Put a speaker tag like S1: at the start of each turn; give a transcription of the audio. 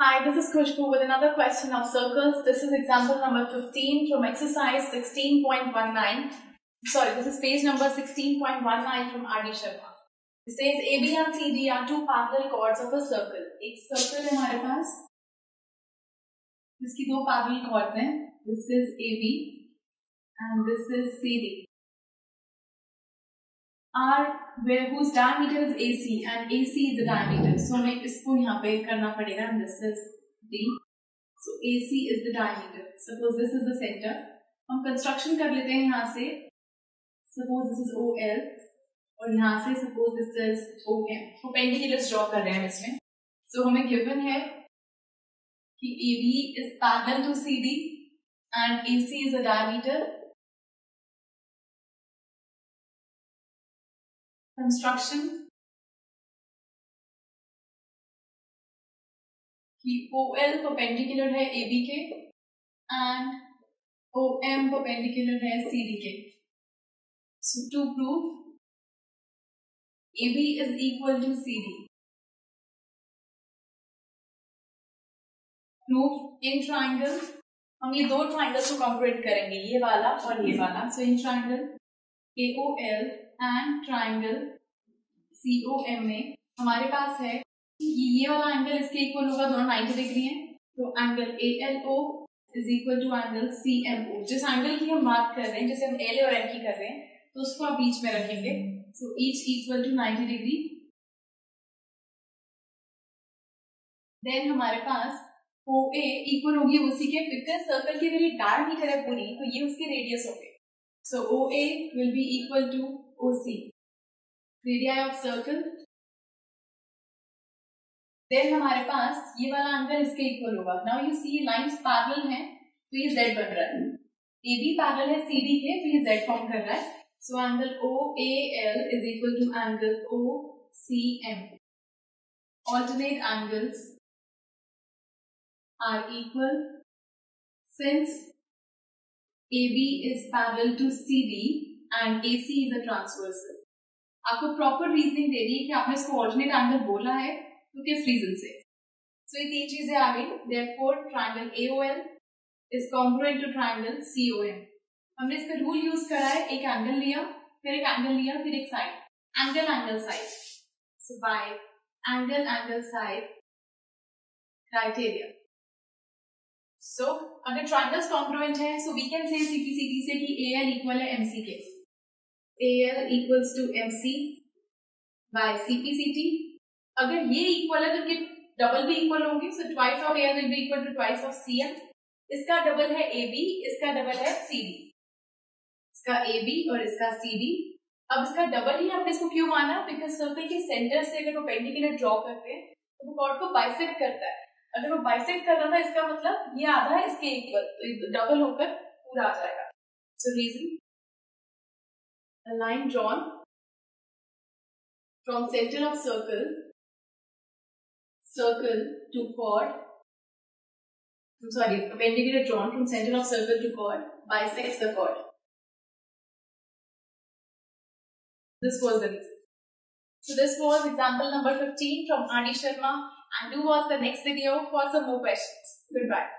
S1: Hi, this is Kushbu with another question of circles. This is example number 15 from exercise 16.19. Sorry, this is page number 16.19 from R.D. Sharma. It says AB and CD are two parallel chords of a circle. एक circle है हमारे पास जिसकी दो parallel chords हैं. This is AB and this is CD. R where whose diameter is AC and AC is the diameter. So हमें इसको यहाँ पे करना पड़ेगा and this is D. So AC is the diameter. Suppose this is the center. हम construction कर लेते हैं यहाँ से Suppose this is OL और यहाँ से suppose this is OM. Perpendiculars draw कर रहे हैं इसमें. So हमें given है कि AB is parallel to CD and AC is the diameter construction कि एल परपेंडिकुलर है बी के ओ एम परपेंडिकुलर है डी के prove A B is equal to C D proof in triangle हम ये दो ट्राइंगल्स को कंपेयर करेंगे, ये वाला और ये वाला. So in triangle A O L and triangle C O M में हमारे पास है। कि ये वाला एंगल इसके इक्वल होगा, दोनों 90 डिग्री है। तो angle A L O is equal to angle C M O जिस एंगल की हम बात कर रहे हैं, जैसे हम एल और एम की कर रहे हैं तो उसको आप बीच में रखेंगे। So each equal to 90 degree then हमारे पास ओ ए इक्वल होगी उसी के। बिकॉज़ सर्कल की अगर ये डायमीटर है पूरी तो ये उसके रेडियस होंगे so O A will be equal to C radii of circle then हमारे पास ये वाला एंगल इसके इक्वल होगा। Now you see lines parallel हैं तो ये जेड बन रहा है। ए बी पैरेलल है सी डी के तो ये जेड फॉर्म कर रहा है। So angle O A L is equal to angle O C M alternate angles are equal since AB is parallel to CD and C is a transversal. आपको proper reasoning दे रही है कि आपने इसको ऑल्टरनेट एंगल बोला है तो किस रीजन से? सो ये तीन चीज़ें आ गई. Therefore triangle AOL is congruent to triangle triangle COM हमने इसका रूल यूज़ करा है. एक एंगल लिया, फिर एक एंगल लिया, फिर एक side angle angle side so by angle angle side criteria so अगर ट्राइंगल्स कॉन्ग्रुएंट है so we can say CPCT से कि ए एल इक्वल है एमसी के L equals to MC by CPCT अगर ये इक्वल है तो इनके डबल भी इक्वल होंगे so twice of L will be equal to twice of M इसका डबल है बी इसका डबल है डी इसका बी और इसका डी अब इसका डबल ही हमने इसको क्यों माना? बिकॉज़ सर्कल के सेंटर से अगर वो पेंडिकुलर ड्रॉ करते हैं तो वो कॉर्ड को बाइसेक्ट करता है. अगर वो बाइसेक्ट कर रहा था, इसका मतलब ये आधा है इसके इक्वल तो डबल होकर पूरा आ जाएगा. So reason a line drawn from center of circle circle to chord. I'm sorry a perpendicular drawn from center of circle to chord bisects the chord. This was the reason so this was example number 15 from Adi Sharma. And do watch the next video for some more questions? Goodbye